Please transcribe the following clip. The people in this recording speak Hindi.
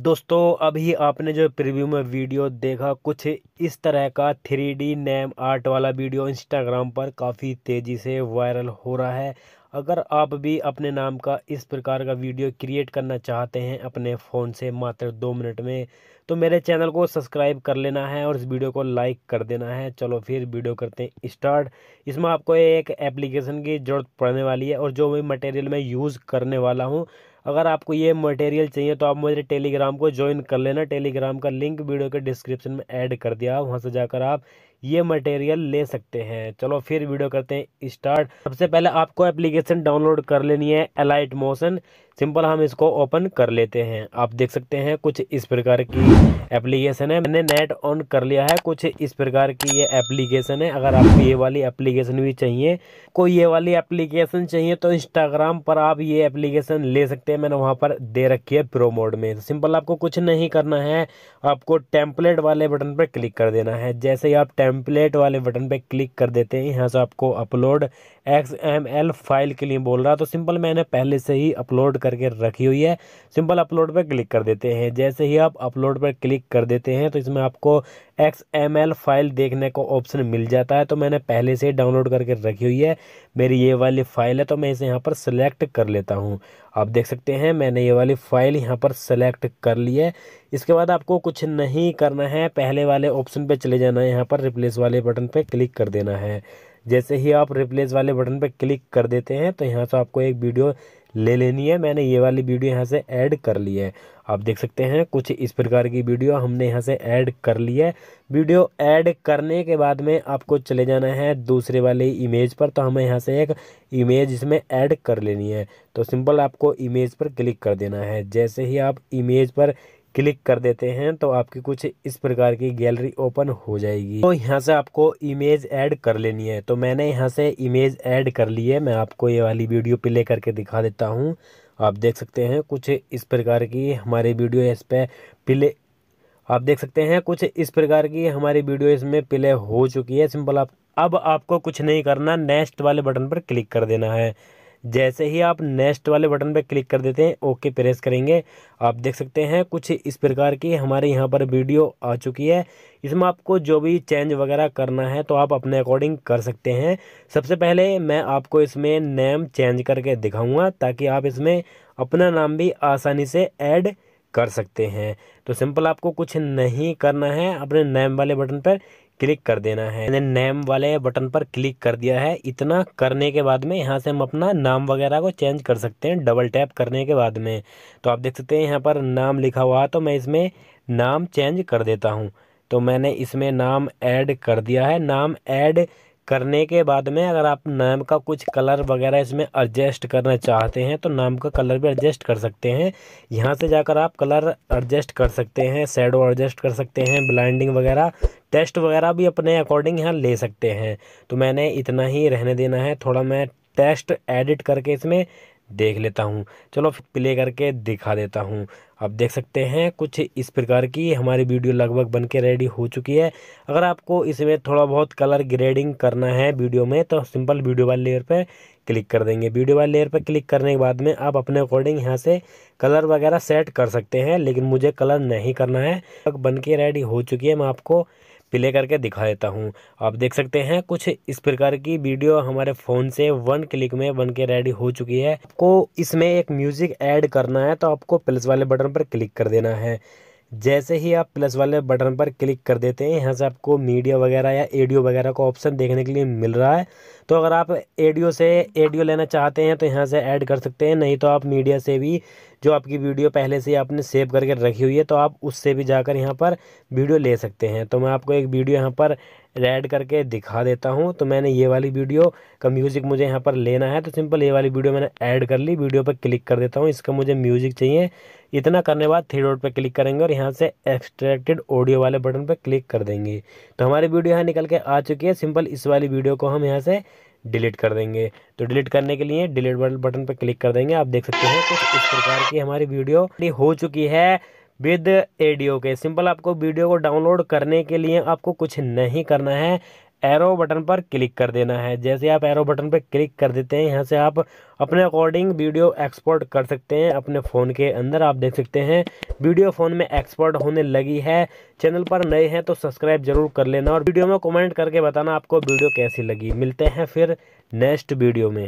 दोस्तों, अभी आपने जो प्रीव्यू में वीडियो देखा, कुछ इस तरह का थ्री डी नेम आर्ट वाला वीडियो इंस्टाग्राम पर काफ़ी तेज़ी से वायरल हो रहा है। अगर आप भी अपने नाम का इस प्रकार का वीडियो क्रिएट करना चाहते हैं अपने फ़ोन से मात्र दो मिनट में तो मेरे चैनल को सब्सक्राइब कर लेना है और इस वीडियो को लाइक कर देना है। चलो फिर वीडियो करते हैं स्टार्ट इसमें आपको एक एप्लीकेशन की ज़रूरत पड़ने वाली है और जो मैं मटेरियल मैं यूज़ करने वाला हूँ अगर आपको ये मटेरियल चाहिए तो आप मुझे टेलीग्राम को ज्वाइन कर लेना। टेलीग्राम का लिंक वीडियो के डिस्क्रिप्शन में ऐड कर दिया। वहाँ से जाकर आप ये मटेरियल ले सकते हैं। चलो फिर वीडियो करते हैं स्टार्ट सबसे पहले आपको एप्लीकेशन डाउनलोड कर लेनी है एलाइट मोशन सिंपल हम इसको ओपन कर लेते हैं। आप देख सकते हैं कुछ इस प्रकार की एप्लीकेशन है। मैंने नेट ऑन कर लिया है, कुछ इस प्रकार की ये एप्लीकेशन है। अगर आपको ये वाली एप्लीकेशन भी चाहिए, कोई ये वाली एप्लीकेशन चाहिए तो इंस्टाग्राम पर आप ये एप्लीकेशन ले सकते हैं। मैंने वहाँ पर दे रखी है प्रो मोड में। सिंपल आपको कुछ नहीं करना है, आपको टेम्पलेट वाले बटन पर क्लिक कर देना है। जैसे ही आप टेम्पलेट वाले बटन पे क्लिक कर देते हैं। यहाँ से आपको upload X M L file के लिए बोल रहा तो सिंपल मैंने पहले से ही अपलोड करके रखी हुई है। सिंपल अपलोड पर क्लिक कर देते हैं। जैसे ही आप अपलोड पर क्लिक कर देते हैं तो इसमें आपको एक्स एम एल फ़ाइल देखने को ऑप्शन मिल जाता है। तो मैंने पहले से ही डाउनलोड करके रखी हुई है। मेरी ये वाली फ़ाइल है तो मैं इसे यहाँ पर सेलेक्ट कर लेता हूँ। आप देख सकते हैं, मैंने ये वाली फ़ाइल यहाँ पर सेलेक्ट कर ली है। इसके बाद आपको कुछ नहीं करना है। पहले वाले ऑप्शन पे चले जाना है। यहाँ पर रिप्लेस वाले बटन पे क्लिक कर देना है। जैसे ही आप रिप्लेस वाले बटन पर क्लिक कर देते हैं तो यहाँ से आपको एक वीडियो ले लेनी है। मैंने ये वाली वीडियो यहाँ से ऐड कर ली है। आप देख सकते हैं, कुछ इस प्रकार की वीडियो हमने यहाँ से ऐड कर ली है। वीडियो ऐड करने के बाद में आपको चले जाना है दूसरे वाले इमेज पर तो हमें यहाँ से एक इमेज इसमें ऐड कर लेनी है। तो सिंपल आपको इमेज पर क्लिक कर देना है। जैसे ही आप इमेज पर क्लिक कर देते हैं तो आपकी कुछ इस प्रकार की गैलरी ओपन हो जाएगी। तो यहाँ से आपको इमेज ऐड कर लेनी है। तो मैंने यहाँ से इमेज ऐड कर ली है। मैं आपको ये वाली वीडियो प्ले करके दिखा देता हूँ। आप देख सकते हैं कुछ इस प्रकार की हमारी वीडियो इस पर प्ले आप देख सकते हैं कुछ इस प्रकार की हमारी वीडियो इसमें प्ले हो चुकी है। सिंपल आप, अब आपको कुछ नहीं करना, नेक्स्ट वाले बटन पर क्लिक कर देना है। जैसे ही आप नेक्स्ट वाले बटन पर क्लिक कर देते हैं, ओके प्रेस करेंगे। आप देख सकते हैं कुछ इस प्रकार की हमारे यहाँ पर वीडियो आ चुकी है। इसमें आपको जो भी चेंज वगैरह करना है तो आप अपने अकॉर्डिंग कर सकते हैं। सबसे पहले मैं आपको इसमें नेम चेंज करके दिखाऊँगा, ताकि आप इसमें अपना नाम भी आसानी से ऐड कर सकते हैं। तो सिंपल आपको कुछ नहीं करना है, अपने नेम वाले बटन पर क्लिक कर देना है। मैंने नेम वाले बटन पर क्लिक कर दिया है। इतना करने के बाद में यहाँ से हम अपना नाम वगैरह को चेंज कर सकते हैं, डबल टैप करने के बाद में। तो आप देख सकते हैं यहाँ पर नाम लिखा हुआ तो मैं इसमें नाम चेंज कर देता हूँ। तो मैंने इसमें नाम ऐड कर दिया है। नाम ऐड करने के बाद में अगर आप नाम का कुछ कलर वगैरह इसमें एडजस्ट करना चाहते हैं तो नाम का कलर भी एडजस्ट कर सकते हैं। यहाँ से जाकर आप कलर एडजस्ट कर सकते हैं शेडो एडजस्ट कर सकते हैं ब्लाइंडिंग वगैरह टेस्ट वगैरह भी अपने अकॉर्डिंग यहाँ ले सकते हैं। तो मैंने इतना ही रहने देना है, थोड़ा मैं टेस्ट एडिट करके इसमें देख लेता हूँ। चलो प्ले करके दिखा देता हूँ। आप देख सकते हैं कुछ इस प्रकार की हमारी वीडियो लगभग बन के रेडी हो चुकी है। अगर आपको इसमें थोड़ा बहुत कलर ग्रेडिंग करना है वीडियो में तो सिंपल वीडियो वाले लेयर पर क्लिक कर देंगे। वीडियो वाले लेयर पर क्लिक करने के बाद में आप अपने अकॉर्डिंग यहाँ से कलर वगैरह सेट कर सकते हैं, लेकिन मुझे कलर नहीं करना है। बन के रेडी हो चुकी है। मैं आपको प्ले करके दिखा देता हूँ। आप देख सकते हैं, कुछ इस प्रकार की वीडियो हमारे फ़ोन से वन क्लिक में बन के रेडी हो चुकी है। आपको इसमें एक म्यूज़िक ऐड करना है तो आपको प्लस वाले बटन पर क्लिक कर देना है। जैसे ही आप प्लस वाले बटन पर क्लिक कर देते हैं, यहाँ से आपको मीडिया वगैरह या एडियो वगैरह का ऑप्शन देखने के लिए मिल रहा है। तो अगर आप एडियो से एडियो लेना चाहते हैं तो यहाँ से ऐड कर सकते हैं। नहीं तो आप मीडिया से भी, जो आपकी वीडियो पहले से आपने सेव करके रखी हुई है तो आप उससे भी जाकर यहाँ पर वीडियो ले सकते हैं। तो मैं आपको एक वीडियो यहाँ पर ऐड करके दिखा देता हूँ। तो मैंने ये वाली वीडियो का म्यूज़िक मुझे यहाँ पर लेना है। तो सिंपल ये वाली वीडियो मैंने ऐड कर ली। वीडियो पर क्लिक कर देता हूँ। इसका मुझे म्यूज़िक चाहिए। इतना करने बाद थ्री डॉट पर क्लिक करेंगे और यहाँ से एक्सट्रैक्टेड ऑडियो वाले बटन पर क्लिक कर देंगे। तो हमारी वीडियो यहाँ निकल के आ चुकी है। सिंपल इस वाली वीडियो को हम यहाँ से डिलीट कर देंगे। तो डिलीट करने के लिए डिलीट बटन पर क्लिक कर देंगे। आप देख सकते हैं कुछ इस प्रकार की हमारी वीडियो हो चुकी है विद एडियो के। सिंपल आपको वीडियो को डाउनलोड करने के लिए आपको कुछ नहीं करना है। एरो बटन पर क्लिक कर देना है। जैसे आप एरो बटन पर क्लिक कर देते हैं, यहाँ से आप अपने अकॉर्डिंग वीडियो एक्सपोर्ट कर सकते हैं अपने फ़ोन के अंदर। आप देख सकते हैं वीडियो फ़ोन में एक्सपोर्ट होने लगी है। चैनल पर नए हैं तो सब्सक्राइब ज़रूर कर लेना और वीडियो में कमेंट करके बताना आपको वीडियो कैसी लगी। मिलते हैं फिर नेक्स्ट वीडियो में।